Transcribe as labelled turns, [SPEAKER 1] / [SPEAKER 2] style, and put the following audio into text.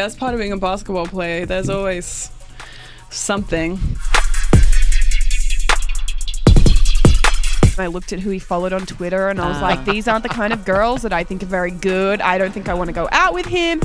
[SPEAKER 1] That's part of being a basketball player. There's always something. I looked at who he followed on Twitter and I was like, ah. these aren't the kind of girls that I think are very good. I don't think I want to go out with him.